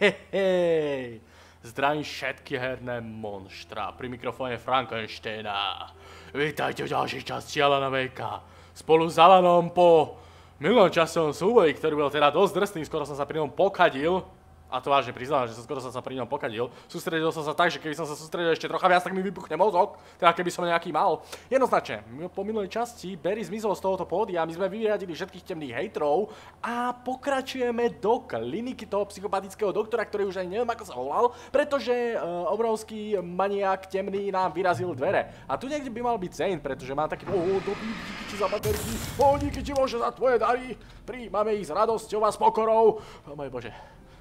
Hej, zdravím všetky herné monštra, pri mikrofóne Frankensteina. Vítajte v ďalšej časti Alana Vejka. Spolu s Alanom po milom časovom súboji, ktorý bol teda dosť drsný, skoro som sa pri ňom pokadil, a to vážne priznám, že som skoro sa pri ňom pokadil. Sústredil som sa tak, že keby som sa sústredil ešte trocha viac, tak mi vybuchne mozog, teda keby som nejaký mal. Jednoznačne, po minulej časti Barry zmizol z tohoto pódia, my sme vyriadili všetkých temných hejtrov a pokračujeme do kliniky toho psychopatického doktora, ktorý už aj neviem ako sa volal, pretože uh, obrovský maniak temný nám vyrazil dvere. A tu niekde by mal byť Zane, pretože má taký, oh, dobrý, díky za baterky, oh, díky ti Bože za tvoje dary, príjmame ich s radosťou a s pokorou. Oh Bože,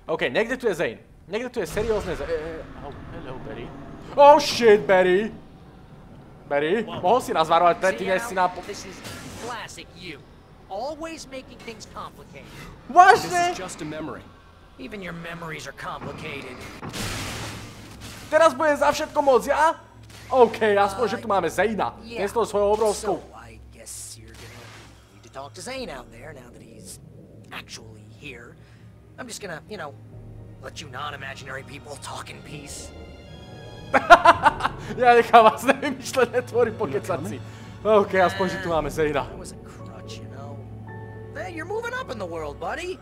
OK, niekde tu je Zane. Niekde tu je seriózne Zane. Oh, hello, Barry. Oh shit, Barry. Barry, mohol si nás varovať predtým, než si nám... This is classic you. Always making things complicated. Vážne? This is just a memory. Even your memories are complicated. Teraz bude za všetko moc ja? OK, aspoň, že tu máme Zayna. Ten s tou svojou obrovskou... So, I guess you're gonna need to talk to Zane out there now that he's actually here. I'm just gonna, you know, let you non-imaginary people talk in peace. ja nechám vás nevymyšlené tvory pokecať si. OK, aspoň, že tu máme Zayna. It was a crutch, you know. Hey, you're moving up in the world, buddy.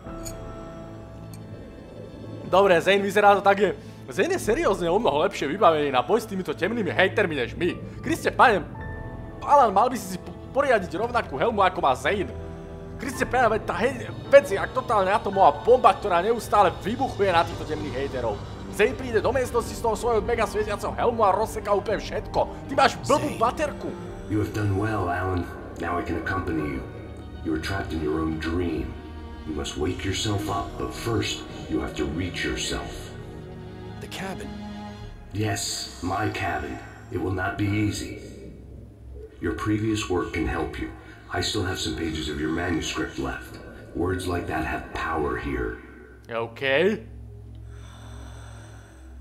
Dobre, Zane vyzerá to tak, že... Zane je seriózne o mnoho lepšie vybavený na boj s týmito temnými hejtermi než my. Kriste, pane, Alan, mal by si si poriadiť rovnakú helmu ako má Zane. Kriste, pána, veď tá hej, vec je ak totálne atomová bomba, ktorá neustále vybuchuje na týchto temných hejterov. Zane príde do miestnosti s tou svojou mega svietiacou helmu a rozseká úplne všetko. Ty máš blbú baterku. You have done well, Alan. Now I can accompany you. You are trapped in your own dream. You must wake yourself up, but first, you have to reach yourself. The cabin. Yes, my cabin. It will not be easy. Your previous work can help you. I still have some pages of your manuscript left. Words like that have power here. OK.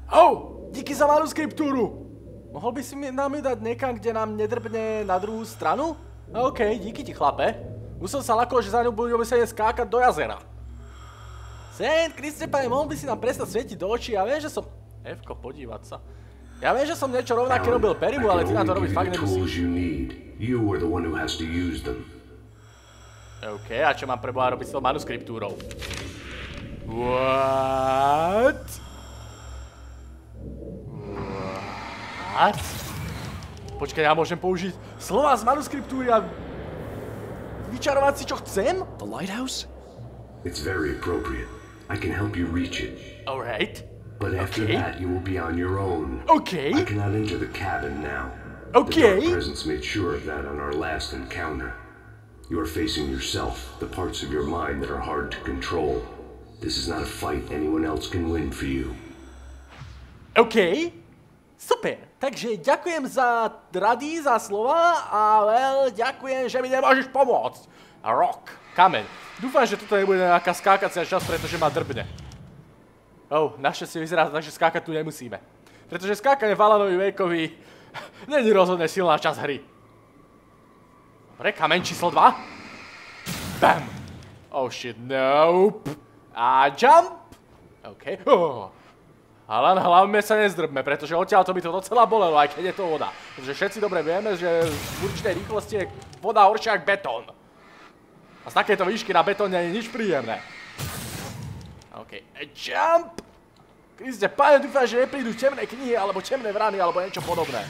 Oh, díky za manuskriptúru. Mohol by si mi nám ju dať niekam, kde nám nedrbne na druhú stranu? OK, díky ti, chlape. Už som sa lakol, že za ňou budú musieť skákať do jazera. Saint, Kriste, pane, mohol by si nám prestať svietiť do očí? Ja viem, že som... Fko, podívať sa. Ja viem, že som niečo rovnaké robil Perimu, ale ty na to robiť fakt nemusíš. You are the one who has to use them. OK, a čo mám preboha robiť s tou manuskriptúrou? What? What? Počkaj, ja môžem použiť slova z manuskriptúry a vyčarovať si, čo chcem? The lighthouse? It's very appropriate. I can help you reach it. Alright. But after Okay. that, you will be on your own. Okay. I cannot enter the cabin now. Okay. The dark presence made sure of that on our last encounter. You are facing yourself, the parts of your mind that are hard to control. This is not a fight anyone else can win for you. OK. Super. Takže ďakujem za rady, za slova a well, ďakujem, že mi nemôžeš pomôcť. Rock. Kameň. Dúfam, že toto nebude nejaká skákacia časť, pretože ma drbne. Oh, našťastie vyzerá to tak, že skákať tu nemusíme. Pretože skákanie v Alanovi Wakeovi není rozhodne silná časť hry. Dobre, kameň číslo 2. Bam. Oh shit, nope. A jump. OK. Oh. Alan, hlavne sa nezdrbme, pretože odtiaľ to by to docela bolelo, aj keď je to voda. Pretože všetci dobre vieme, že v určitej rýchlosti je voda horšia ako betón. A z takéto výšky na betón nie je nič príjemné. OK, jump! Kriste, páne, dúfam, že neprídu temné knihy, alebo temné vrany, alebo niečo podobné.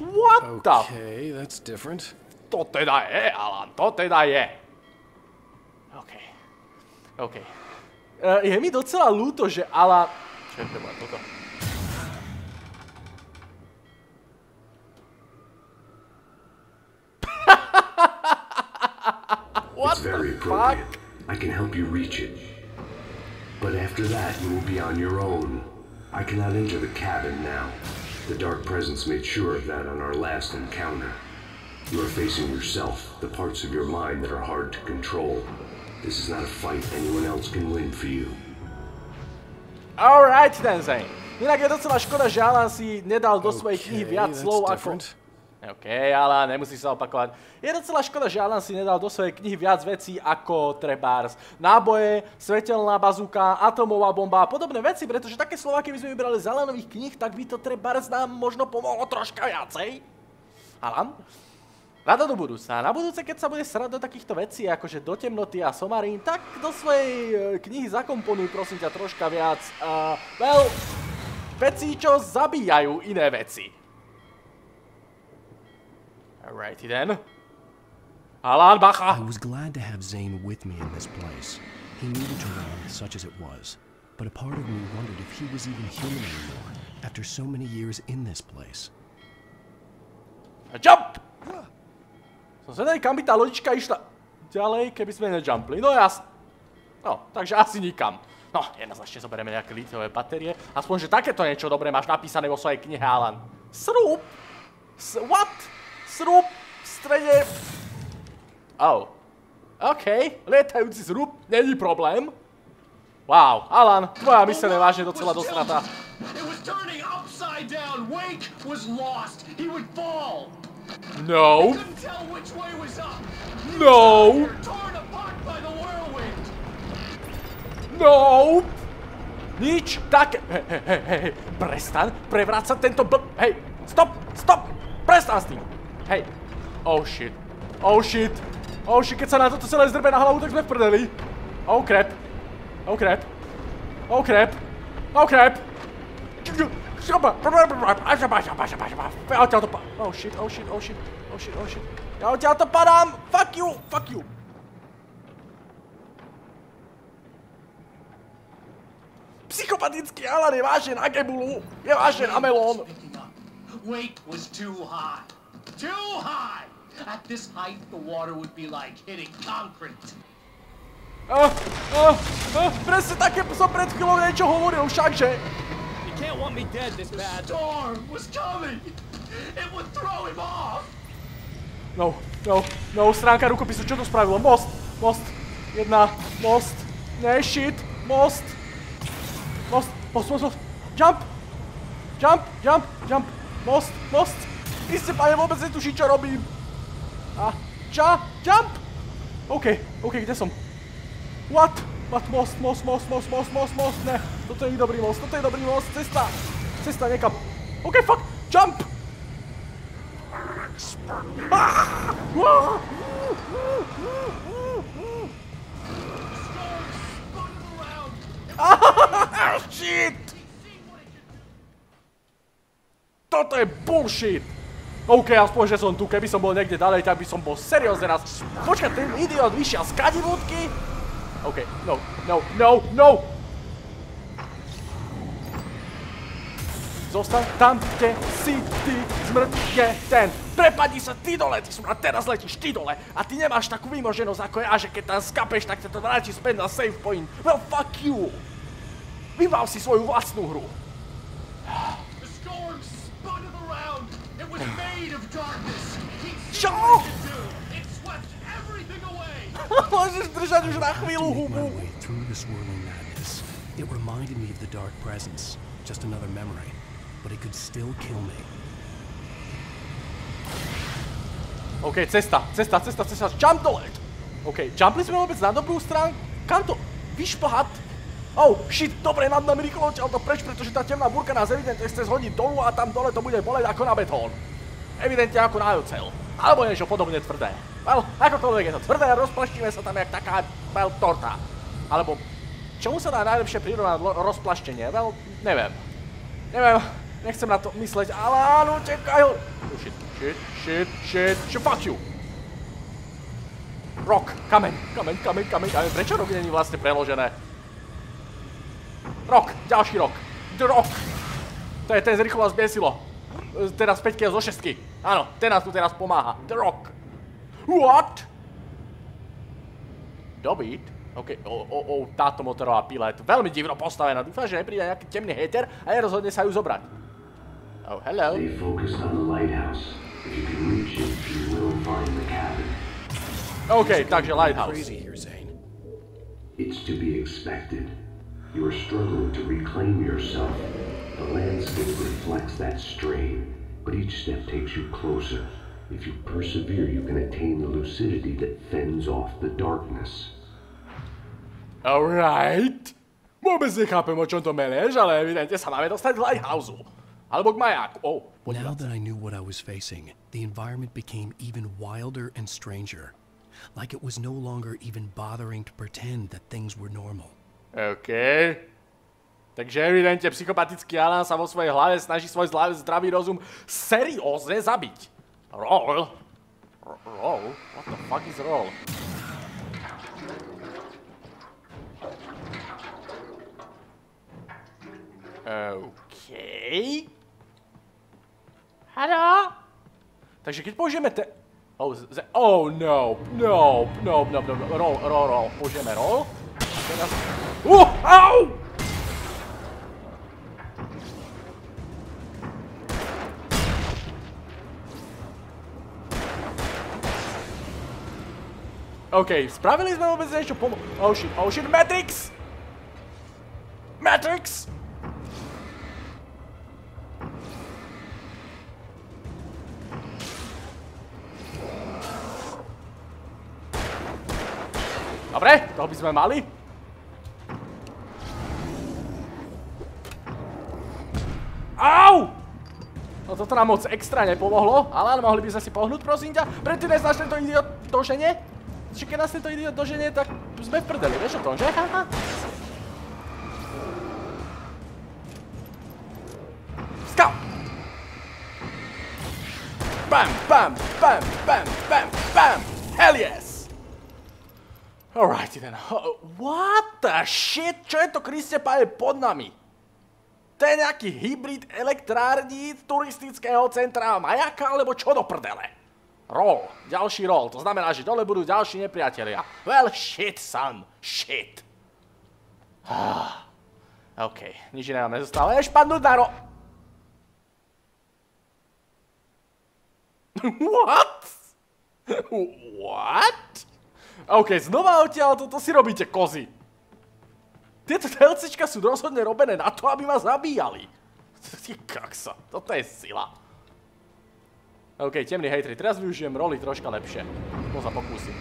What the... Okay, that's different. To teda je, Alan, to teda je. OK. OK. Uh, je mi docela ľúto, že Alan... Čo je preboha toto? What the fuck? I can help you reach it. But after that, you will be on your own. I cannot enter the cabin now. The dark presence made sure of that on our last encounter. You are facing yourself, the parts of your mind that are hard to control. This is not a fight anyone else can win for you. Alright then, Zane. Inak je docela škoda, že Alan si nedal do svojej knihy Okay, viac that's slov ako... different. OK, Alan, nemusí sa opakovať. Je docela škoda, že Alan si nedal do svojej knihy viac vecí ako trebárs. Náboje, svetelná bazúka, atomová bomba a podobné veci, pretože také slova, keby sme vybrali z Alanových kníh, tak by to trebárs nám možno pomohlo troška viacej. Alan? Rada do budúcna. Na budúce, keď sa bude srať do takýchto vecí, akože do temnoty a somarín, tak do svojej e, knihy zakomponuj prosím ťa troška viac. Uh, well, veci, čo zabíjajú iné veci. Alrighty then. Alan, I was glad to have Zane with me in this place. He needed to run, such as it was, but a part of me wondered if he was even human anymore after so many years in this place. A Jump! Som zvedavý, kam by tá lodička išla ďalej, keby sme nejumpli. No jasne. No, takže asi nikam. No, jednoznačne zoberieme nejaké litiové batérie. Aspoň, že takéto niečo dobré máš napísané vo svojej knihe, Alan. Srúp? S what? Srúp v strede... Oh. OK, lietajúci zrub, není problém. Wow, Alan, tvoja myseľ je vážne docela dosratá. No, no, no. Nič také. Hej, hej, hej, prestan prevrácať tento bl... Hej, stop, stop, prestan s tým. Hej, oh shit, oh shit, oh shit, keď sa na toto celé zdrbe na hlavu, tak sme v prdeli. Oh crap, oh crap, oh crap, oh crap. Ja odtiaľ to pa... Oh shit, oh shit, oh shit, oh shit, oh shit. Ja odtiaľ to padám! Fuck you, fuck you. Psychopatický Alan je vážne na gebulu, je vážne na melón. Wake was too high. Too high. At this height, the water would be like hitting concrete. Ah, ah, ah, presne také som pred chvíľou niečo hovoril, všakže. You can't want me dead this bad. The storm was coming. It would throw him off. No, no, no, stránka rukopisu, čo to spravilo? Most, most, jedna, most, ne, shit, most, most, most, most, most, jump, jump, jump, jump, most, most, Iste, pane, vôbec netuší, čo robím. A, ča, jump, OK, OK, kde som? What? What, most, most, most, most, most, most, most, ne, toto je dobrý most, toto je dobrý most, cesta, cesta niekam. OK, fuck, jump! Ah, shit! Toto je bullshit! OK, aspoň, že som tu, keby som bol niekde ďalej, tak by som bol seriózne raz... Počkaj, ten idiot vyšiel z kadivúdky? OK, no, no, no, no! Zostaň tam, kde si ty, zmrt je ten. Prepadni sa ty dole, ty som a teraz letíš ty dole. A ty nemáš takú výmoženosť ako ja, že keď tam skapeš, tak ťa to vráti späť na save point. Well, fuck you. Vybav si svoju vlastnú hru. Čo? Môžeš držať už na chvíľu hubu. It reminded me of the dark presence, just another memory, but it could still kill me. OK, cesta, cesta, cesta, cesta, jump dole. OK, jumpli sme vôbec na dobrú stranu? Kam to? Vyšplhat? Oh, shit, dobre, nad nami rýchlo odtiaľ to preč, pretože tá temná búrka nás evidentne chce zhodiť dolu a tam dole to bude boleť ako na betón. Evidentne ako na ocel. Alebo niečo podobne tvrdé. Well, akokoľvek je to tvrdé, rozplaštíme sa tam jak taká, well, torta. Alebo, čomu sa dá najlepšie prirovnať rozplaštenie? Well, neviem. Neviem, nechcem na to mysleť, ale áno, utekaj ho. Oh, shit, shit, shit, shit, shit, fuck you. Rock, kameň, kameň, kameň, kameň, kameň. Prečo rock není vlastne preložené? Rock, ďalší rok. Rock. To je ten z rýchlo vás biesilo. E, Teraz 5 zo 6. Áno, ten nás tu teraz pomáha. The Rock. What? Dobít? OK, o, o, o, táto motorová pila je tu veľmi divno postavená. Dúfam, že nepríde nejaký temný hater a nerozhodne sa ju zobrať. Oh, hello. Stay focused on the lighthouse. If you can reach it, you will find the cabin. OK, takže Lighthouse. Crazy here, Zane. It's to be expected. You are struggling to reclaim yourself. The landscape reflects that strain, but each step takes you closer. If you persevere, you can attain the lucidity that fends off the darkness. Alright. Vôbec nechápem, o čom to meleš, ale evidentne sa máme dostať k Lighthouse. Alebo k majáku. Oh, Now that I knew what I was facing, the environment became even wilder and stranger. Like it was no longer even bothering to pretend that things were normal. OK. Takže evidentne psychopatický Alan sa vo svojej hlave snaží svoj zdravý rozum seriózne zabiť. Roll? R- roll? What the fuck is roll? OK. Haló? Takže keď použijeme te... Oh, z- oh no, no, no, no, no, no, roll, roll, roll. Použijeme roll. Teraz... Uh, au! OK, spravili sme vôbec niečo pomo... Oh shit, oh shit, Matrix! Matrix! Dobre, toho by sme mali. Au! No toto nám moc extra nepomohlo. Alan, mohli by sme si pohnúť, prosím ťa? Predtým, než nás tento idiot doženie? Že keď nás tento idiot doženie, tak sme v prdeli, vieš o tom, že? Skau! Bam, bam, bam, bam, bam, bam! Hell yes! Alrighty then. What the shit? Čo je to, Kriste páne, pod nami? To je nejaký hybrid elektrární, turistického centra majaka, alebo čo do prdele? Roll. Ďalší roll. To znamená, že dole budú ďalší nepriatelia. Well, shit, son. Shit. Ah. OK. Nič iné nám nezostáva. Eš padnúť na ro... What? What? OK, znova odtiaľ, toto si robíte kozy. Tieto DLCčka sú rozhodne robené na to, aby ma zabíjali. Ty kaksa, toto je sila. OK, temný hejtri, teraz využijem roli troška lepšie. To sa pokúsim.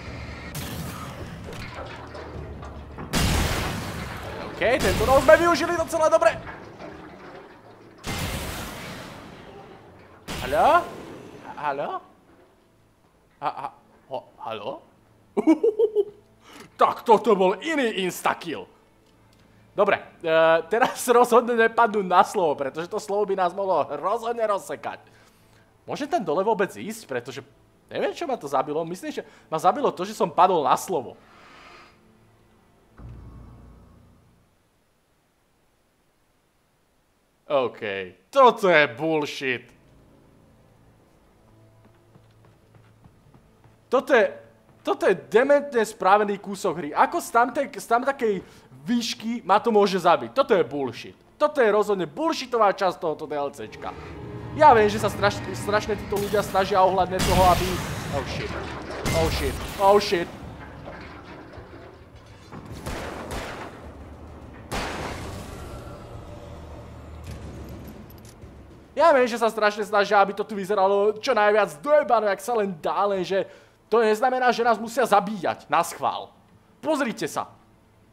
OK, tento rol sme využili docela dobre. Haló? Haló? Haló? tak toto bol iný instakill. Dobre, e, teraz rozhodne nepadnú na slovo, pretože to slovo by nás mohlo rozhodne rozsekať. Môže ten dole vôbec ísť, pretože neviem, čo ma to zabilo. Myslím, že ma zabilo to, že som padol na slovo. OK, toto je bullshit. Toto je, toto je dementne správený kúsok hry. Ako z, tamtej, z tam takej výšky ma to môže zabiť? Toto je bullshit. Toto je rozhodne bullshitová časť tohoto DLCčka. Ja viem, že sa straš, strašne títo ľudia snažia ohľadne toho, aby... Oh shit. Oh shit. Oh shit. Ja viem, že sa strašne snažia, aby to tu vyzeralo čo najviac dojebano, jak sa len dá, lenže to neznamená, že nás musia zabíjať na schvál. Pozrite sa.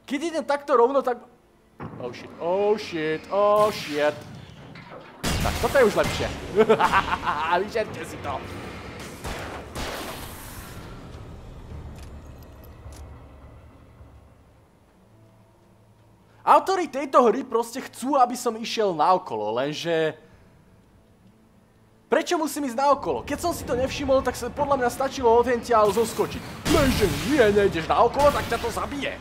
Keď idem takto rovno, tak... Oh shit, oh shit, oh shit. Tak, toto je už lepšie. Vyžerte si to. Autori tejto hry proste chcú, aby som išiel naokolo, lenže... Prečo musím ísť naokolo? Keď som si to nevšimol, tak sa podľa mňa stačilo odhentiaľ zoskočiť. Lenže nie, nejdeš naokolo, tak ťa to zabije.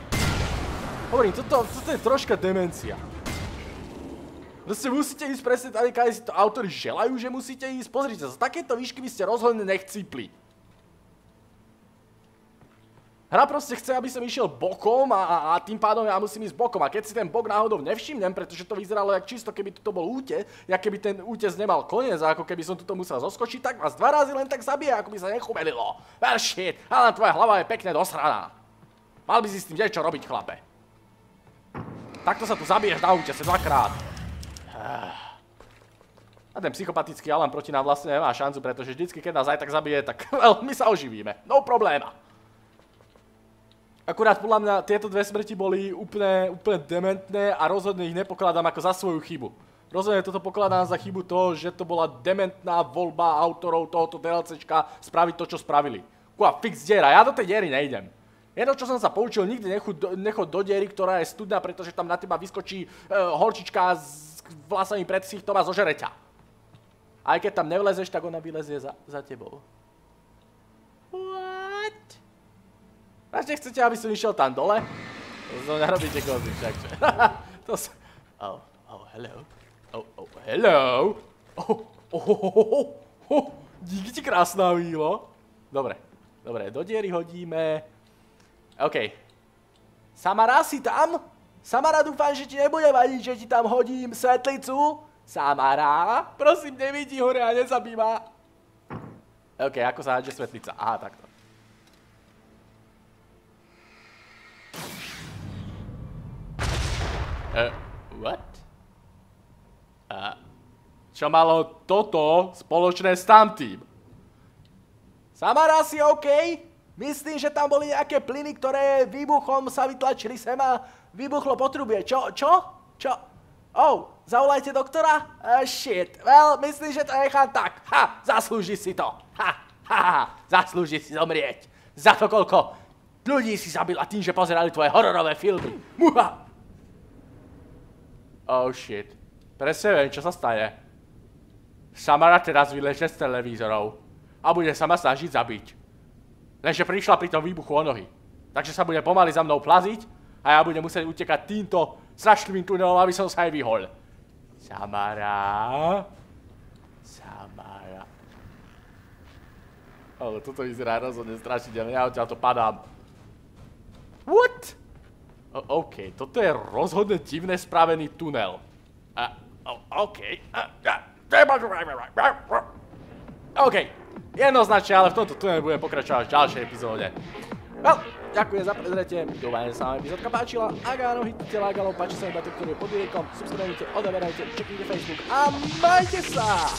Hovorím, toto, toto je troška demencia. Proste musíte ísť presne tady, keď si to autori želajú, že musíte ísť. Pozrite sa, z takéto výšky by ste rozhodne nechcípli. Hra proste chce, aby som išiel bokom a, tým pádom ja musím ísť bokom. A keď si ten bok náhodou nevšimnem, pretože to vyzeralo jak čisto, keby to bol úte, jak keby ten útes nemal koniec a ako keby som tu musel zoskočiť, tak vás dva razy len tak zabije, ako by sa nechumelilo. Well shit, ale tvoja hlava je pekne dosraná. Mal by si s tým niečo robiť, chlape. takto sa tu zabiješ na útese dvakrát. A ten psychopatický Alan proti nám vlastne nemá šancu, pretože vždycky, keď nás aj tak zabije, tak my sa oživíme. No probléma. Akurát podľa mňa tieto dve smrti boli úplne, úplne dementné a rozhodne ich nepokladám ako za svoju chybu. Rozhodne toto pokladám za chybu to, že to bola dementná voľba autorov tohoto DLCčka spraviť to, čo spravili. Kua fix diera, ja do tej diery nejdem. Jedno, čo som sa poučil, nikdy nechod do, nechod do diery, ktorá je studná, pretože tam na teba vyskočí uh, horčička s vlasami pred ksichtom a zožere ťa. Aj keď tam nevlezeš, tak ona vylezie za, za tebou. What? Vážne chcete, aby som išiel tam dole? To som nerobíte kozy, všakže. to sa... Oh, oh, hello. Oh, oh, hello. Oh, oh, oh, oh, oh, oh. Díky ti krásná vílo. Dobre, dobre, do diery hodíme. OK. Samara, si tam? Samara, dúfam, že ti nebude vadiť, že ti tam hodím svetlicu. Samara, prosím, nevidí hore a nezabýva. OK, ako sa hádže svetlica? Aha, takto. Uh, what? Uh, čo malo toto spoločné s tamtým? Samara, si OK? Myslím, že tam boli nejaké plyny, ktoré výbuchom sa vytlačili sem a vybuchlo potrubie. Čo? Čo? Čo? Oh, zavolajte doktora? Uh, shit. Well, myslím, že to nechám tak. Ha, zaslúži si to. Ha, ha, ha, zaslúži si zomrieť. Za to, koľko ľudí si zabila tým, že pozerali tvoje hororové filmy. Muha. Oh shit. Presne viem, čo sa stane. Samara teraz vyleže z televízorov a bude sa ma snažiť zabiť. Lenže prišla pri tom výbuchu o nohy. Takže sa bude pomaly za mnou plaziť a ja budem musieť utekať týmto strašlivým tunelom, aby som sa aj vyhol. Samara. Samara. Ale toto vyzerá rozhodne strašidelne, ja odtiaľ to padám. What? O, OK, toto je rozhodne divne spravený tunel. A, o, OK. OK, jednoznačne, ale v tomto tuneli budem pokračovať v ďalšej epizóde. Well, ďakujem za prezretie, dúfam, že sa vám epizódka páčila. Ak áno, hitnite like, alebo páči sa mi ktorý je pod videokom, subscribujte, odoberajte, čeknite Facebook a majte sa!